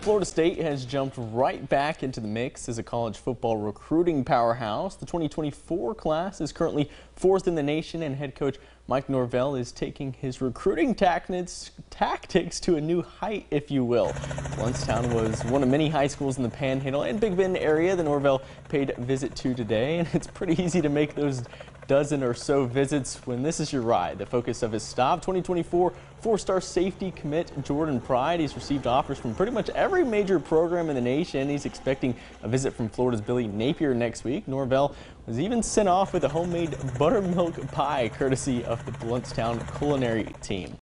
Florida State has jumped right back into the mix as a college football recruiting powerhouse. The 2024 class is currently fourth in the nation, and head coach Mike Norvell is taking his recruiting tactics, to a new height, if you will. Blountstown was one of many high schools in the Panhandle and Big Bend area that Norvell paid a visit to today, and it's pretty easy to make those dozen or so visits when this is your ride. The focus of his stop, 2024 four-star safety commit Jordan Pride. He's received offers from pretty much every major program in the nation. He's expecting a visit from Florida's Billy Napier next week. Norvell was even sent off with a homemade buttermilk pie courtesy of the Blountstown culinary team.